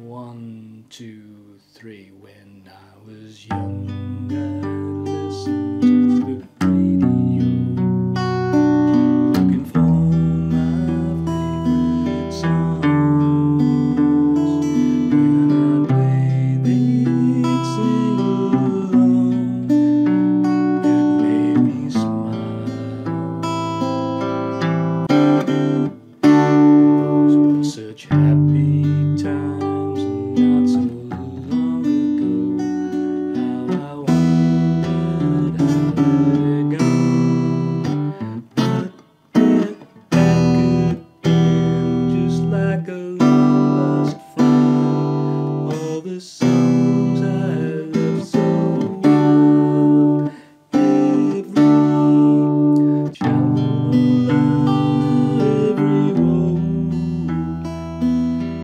One, two, three. When I was young.